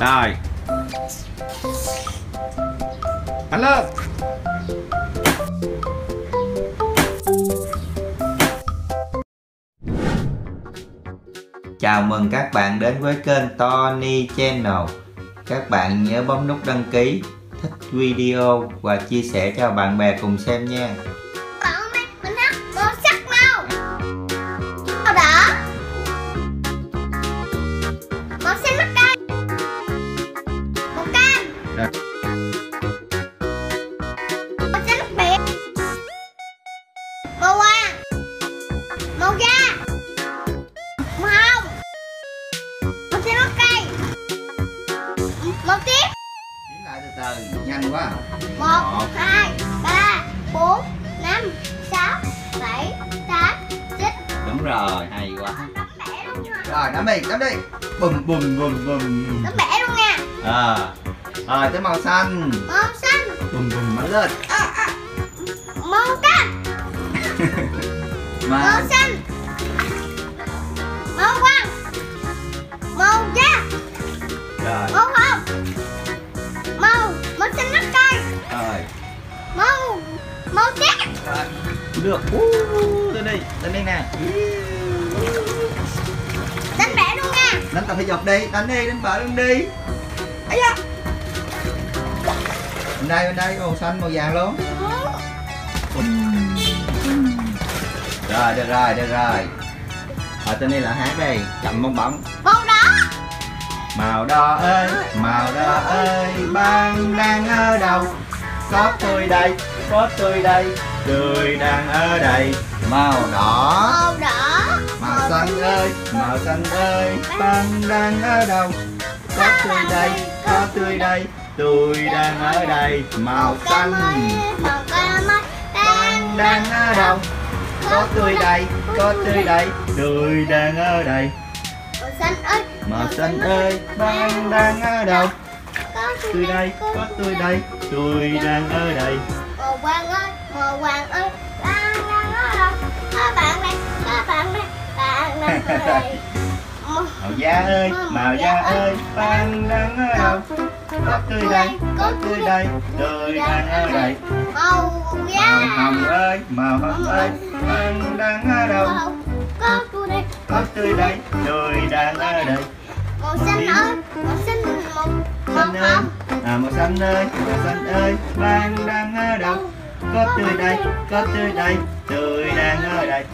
Rồi Anh lên. Chào mừng các bạn đến với kênh Tony Channel. Các bạn nhớ bấm nút đăng ký, thích video và chia sẻ cho bạn bè cùng xem nha. Quá một hai ba bốn năm sáu bảy tám chín. Đúng rồi, hay quá. Đấm bẻ luôn nha. Rồi, đắm đi, đắm đi. Bùm bùm bùm bùm Đấm bẻ luôn nha. À, rồi tới màu xanh. Màu xanh. Bùm bùm mở lên. À, à. Màu cam. Màu Mà xanh. Màu vàng. Màu da. Rồi, Màu hồng Được. Uh, Lên đi, lên đi nè. Đánh bẻ luôn nha. Đánh tập thể dục đi, đánh đi, đánh bờ luôn đi. Ấy da. Bên đây, bên đây, màu xanh, màu vàng luôn. Rồi, được rồi, được rồi. Ở tên này là hát đây, cầm bong bóng. Màu đỏ. Màu đỏ ơi, màu đỏ ơi, bạn đang ở đâu? Có tôi đây, có tôi đây, tôi đang ở đây. Màu đỏ. Màu đỏ. Màu xanh ơi, màu xanh ơi, bạn đang ở đâu? Có tôi đây, có tôi đây, tôi đang ở đây Màu xanh, Màu cam ơi bạn đang ở đâu? Có tôi đây, có tôi đây, tôi đang ở đây. Màu xanh ơi Màu xanh ơi, bạn đang ở đâu? Có Tôi đây, có tôi đây, tôi đang ở đây Màu vàng ơi Màu vàng ơi. Đang ở đâu Các bạn đây Các bạn đây Bạn đây Màu da ơi, màu da ơi, bạn đang ở đâu? Có tôi đây, có tôi đây, tôi đang ở đây Màu da. Hồng ơi, màu hồng ơi, bạn đang ở đâu? Có tôi đây Có tôi đây, tôi đang ở đây. Màu xanh ơi Màu xanh Xanh ơi, à màu xanh ơi, màu xanh ơi, bạn đang ở đâu? Có tôi đây, có tôi đây, tôi đang ở đây.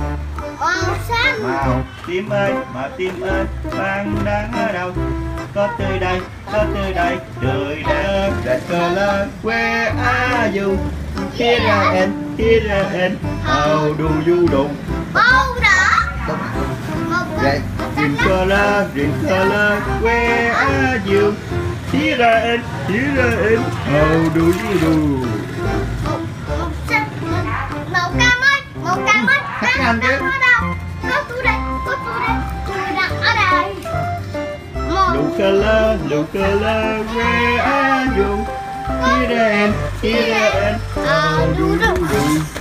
Màu xanh. Màu tím ơi, màu tím ơi, bạn đang ở đâu? Có tôi đây, có tôi đây, tôi đang Red color, where are you? Here I am, here I am, how do you do? Màu Red, green color, green color, where are you? Here I am, here I am, how do you do? màu cam ơi màu cam ơi. Đang đang ở đâu? Có tôi đây có tôi đây. Tôi đang ở đây. Blue color, blue color, where are you? Here I am, here I am, how do you do?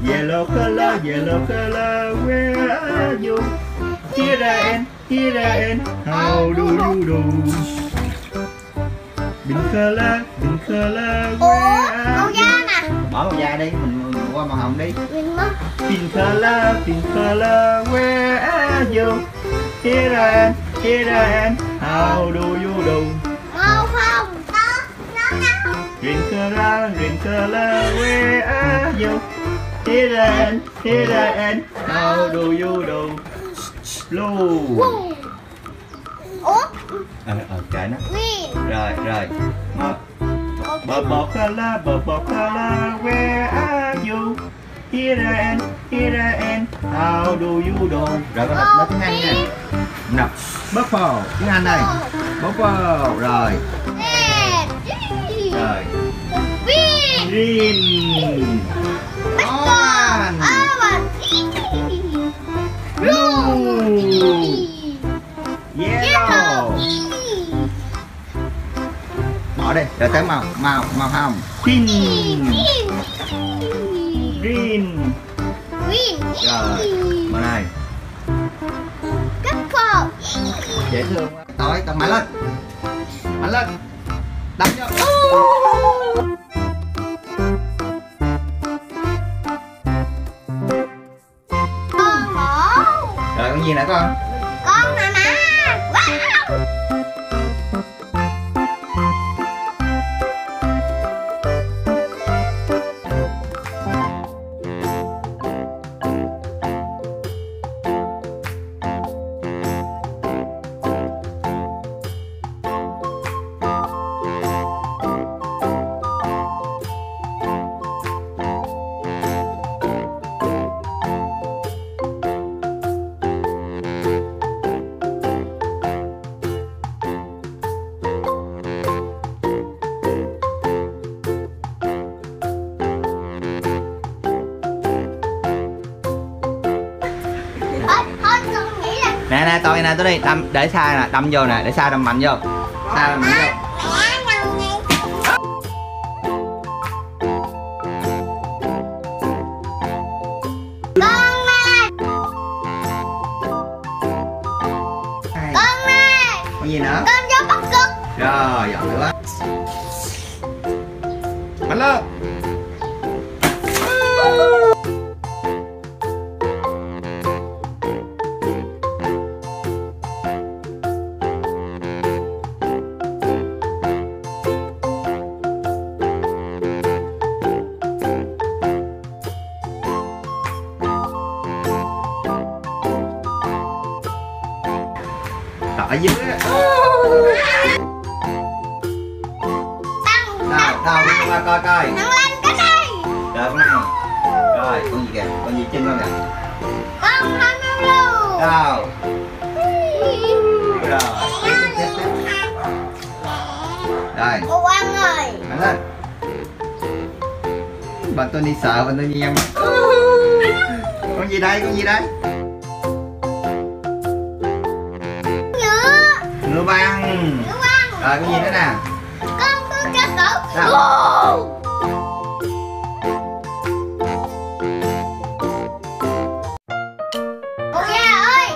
Yellow color, yellow color, where are you? Here I am, here I am, how do you do? Pink color, pink color, where are you? Bỏ màu da đi, mình qua màu hồng đi. Pink color, pink color, where are you? Here I am, here I am, how do you do? màu hồng đó nó nè Green color, green color, where are you? Am, here I am, how do you do? Blue. Ờ, ờ, kệ nó. green Rồi, rồi. Một. màu Purple color, purple color, where are you? Here I am, here I am, how do you do? Rồi con đọc nó tiếng Anh nha. Đọc purple, tiếng Anh đây. Purple, rồi. Rồi. green Purple orange blue Yellow. Bỏ đi, rồi tới màu màu màu hồng. Pink. Green. Green. Rồi, màu này. Purple. dễ thương quá tối cầm mạnh lên mạnh lên đâm vô gì nữa con nè nè tôi đi đâm để xa nè đâm vô nè để xa đâm mạnh vô. Xa đâm mạnh vô. Con gì nữa? Con cho bắt cực. Rồi giỏi quá. Mạnh lên Tại dưới á. tăng đâu qua coi coi. lên cái này. Rồi. Con này rồi con gì kìa con gì chân con kìa. Con không luôn đâu? Rồi. Rồi Cô Quang ơi. Mạnh lên. Bạn tôi đi sợ bạn tôi đi em con gì đây con gì đây Cô Quang rồi con gì nữa nè? Con Đâu? Cô Gia ơi.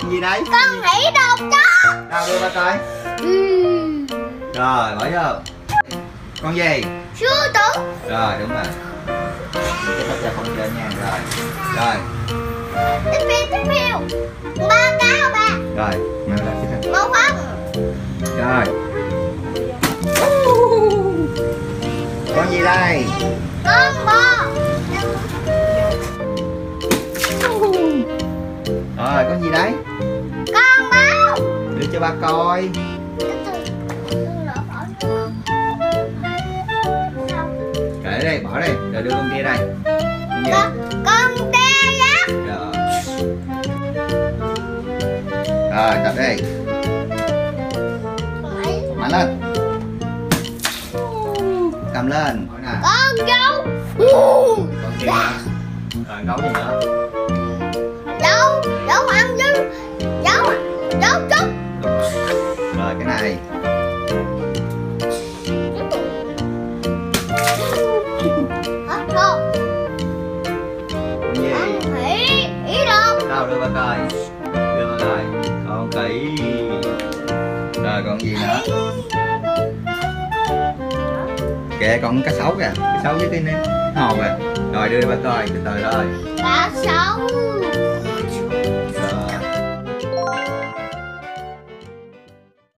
Con gì đấy? Con hãy đọc cho. Đâu đưa ba coi. Ừm, rồi bỏ vô. Con gì? Sư tử rồi đúng rồi ra không chơi nha rồi. Rồi. Tiếp theo tiếp theo. Ba cáo ba rồi mở ra tiếp theo. Một không rồi. Con gì đây? Con bò. Rồi con gì đấy? Con báo đưa cho ba coi. Kệ đây bỏ đây. Rồi đưa con kia đây con con tê giác rồi rồi tập đi. Mạnh lên. Cầm lên. Con dâu con nữa rồi nấu gì nữa? Dâu rồi, còn gì nữa? Kìa còn cá sấu kìa. Cá sấu với cái này hồ kìa rồi, đưa ba coi từ từ rồi cá sấu